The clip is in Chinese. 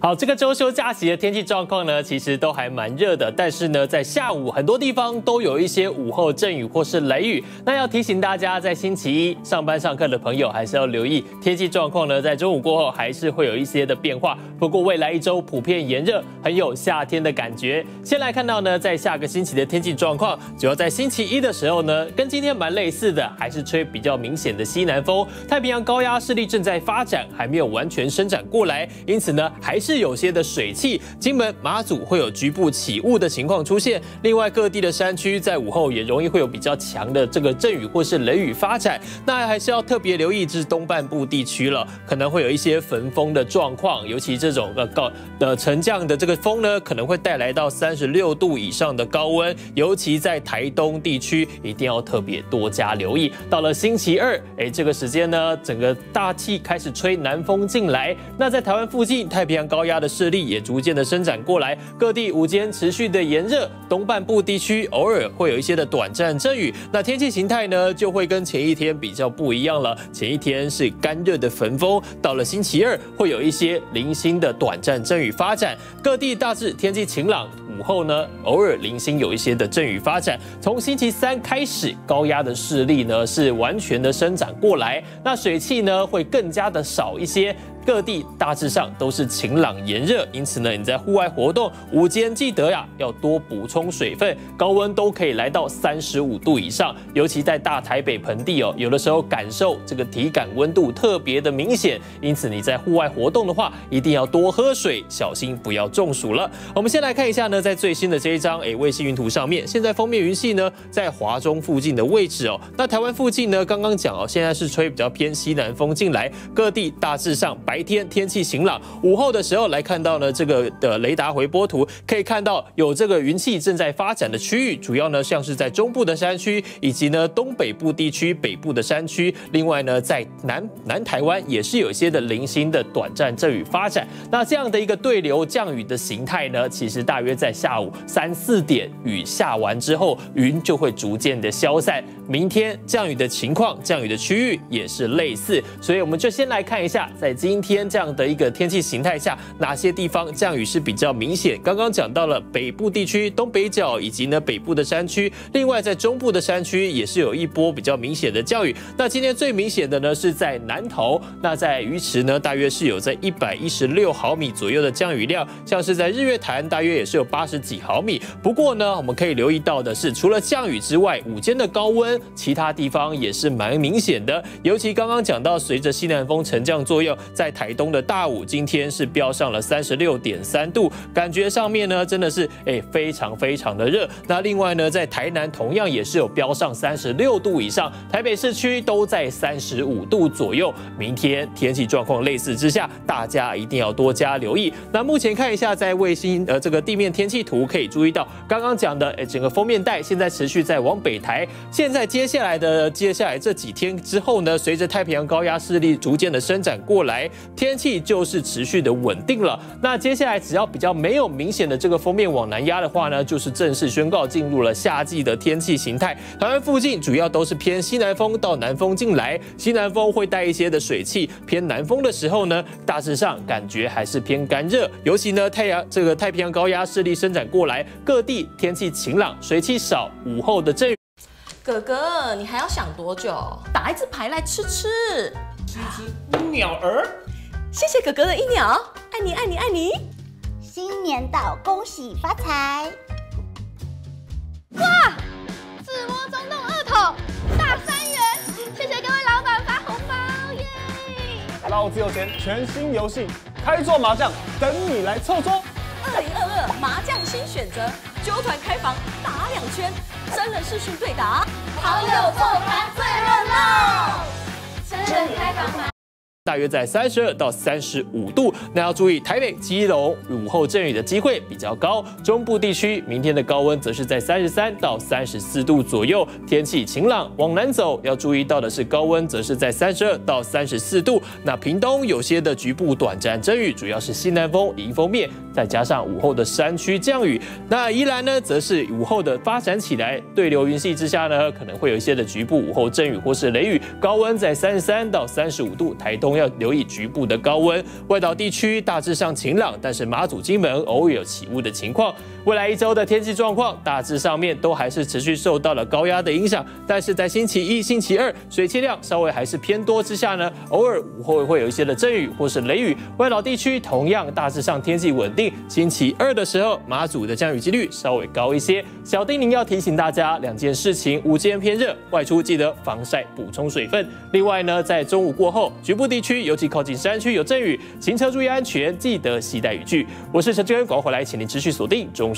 好，这个周休假期的天气状况呢，其实都还蛮热的，但是呢，在下午很多地方都有一些午后阵雨或是雷雨。那要提醒大家，在星期一上班上课的朋友，还是要留意天气状况呢。在中午过后，还是会有一些的变化。不过未来一周普遍炎热，很有夏天的感觉。先来看到呢，在下个星期的天气状况，主要在星期一的时候呢，跟今天蛮类似的，还是吹比较明显的西南风，太平洋高压势力正在发展，还没有完全伸展过来，因此呢，还是。是有些的水汽，金门、马祖会有局部起雾的情况出现。另外，各地的山区在午后也容易会有比较强的这个阵雨或是雷雨发展。那还是要特别留意，至东半部地区了，可能会有一些焚风的状况。尤其这种呃高的沉降的这个风呢，可能会带来到三十六度以上的高温。尤其在台东地区，一定要特别多加留意。到了星期二，哎，这个时间呢，整个大气开始吹南风进来。那在台湾附近，太平洋高。高压的势力也逐渐的伸展过来，各地午间持续的炎热，东半部地区偶尔会有一些的短暂阵雨。那天气形态呢，就会跟前一天比较不一样了。前一天是干热的焚风，到了星期二会有一些零星的短暂阵雨发展。各地大致天气晴朗，午后呢偶尔零星有一些的阵雨发展。从星期三开始，高压的势力呢是完全的伸展过来，那水汽呢会更加的少一些。各地大致上都是晴朗炎热，因此呢，你在户外活动午间记得呀，要多补充水分。高温都可以来到三十五度以上，尤其在大台北盆地哦，有的时候感受这个体感温度特别的明显。因此你在户外活动的话，一定要多喝水，小心不要中暑了。我们先来看一下呢，在最新的这一张诶卫星云图上面，现在封面云系呢在华中附近的位置哦。那台湾附近呢，刚刚讲哦，现在是吹比较偏西南风进来，各地大致上白。白天天气晴朗，午后的时候来看到呢，这个的雷达回波图可以看到有这个云气正在发展的区域，主要呢像是在中部的山区，以及呢东北部地区北部的山区。另外呢，在南南台湾也是有一些的零星的短暂阵雨发展。那这样的一个对流降雨的形态呢，其实大约在下午三四点雨下完之后，云就会逐渐的消散。明天降雨的情况，降雨的区域也是类似，所以我们就先来看一下在今天。天这样的一个天气形态下，哪些地方降雨是比较明显？刚刚讲到了北部地区、东北角以及呢北部的山区，另外在中部的山区也是有一波比较明显的降雨。那今天最明显的呢是在南投，那在鱼池呢大约是有在一百一十六毫米左右的降雨量，像是在日月潭大约也是有八十几毫米。不过呢，我们可以留意到的是，除了降雨之外，午间的高温其他地方也是蛮明显的，尤其刚刚讲到随着西南风沉降作用，在台东的大武今天是飙上了三十六点三度，感觉上面呢真的是哎非常非常的热。那另外呢，在台南同样也是有飙上三十六度以上，台北市区都在三十五度左右。明天天气状况类似之下，大家一定要多加留意。那目前看一下在卫星呃这个地面天气图，可以注意到刚刚讲的哎整个封面带现在持续在往北抬。现在接下来的接下来这几天之后呢，随着太平洋高压势力逐渐的伸展过来。天气就是持续的稳定了。那接下来只要比较没有明显的这个封面往南压的话呢，就是正式宣告进入了夏季的天气形态。台湾附近主要都是偏西南风到南风进来，西南风会带一些的水汽，偏南风的时候呢，大致上感觉还是偏干热。尤其呢，太阳这个太平洋高压势力伸展过来，各地天气晴朗，水汽少，午后的阵雨。哥哥，你还要想多久？打一只牌来吃吃。吃吃鸟儿。谢谢哥哥的一秒，爱你爱你爱你！新年到，恭喜发财！哇，自摸中洞二头大三元，谢谢各位老板发红包耶！老子有钱，全新游戏开桌麻将，等你来凑桌。二零二二麻将新选择，揪团开房打两圈，真人视讯对打，好友凑团最热闹，真人开房。大约在三十二到三十五度，那要注意台北、基隆午后阵雨的机会比较高。中部地区明天的高温则是在三十三到三十四度左右，天气晴朗。往南走要注意到的是高温则是在三十二到三十四度。那屏东有些的局部短暂阵雨，主要是西南风迎风面，再加上午后的山区降雨。那宜兰呢，则是午后的发展起来，对流云系之下呢，可能会有一些的局部午后阵雨或是雷雨。高温在三十三到三十五度，台东。要留意局部的高温。外岛地区大致上晴朗，但是马祖、金门偶尔有起雾的情况。未来一周的天气状况大致上面都还是持续受到了高压的影响，但是在星期一、星期二水汽量稍微还是偏多之下呢，偶尔午后会有一些的阵雨或是雷雨。外岛地区同样大致上天气稳定。星期二的时候，马祖的降雨几率稍微高一些。小丁，您要提醒大家两件事情：午间偏热，外出记得防晒补充水分。另外呢，在中午过后，局部地区尤其靠近山区有阵雨，行车注意安全，记得携带雨具。我是陈志恩，广回来，请您持续锁定中。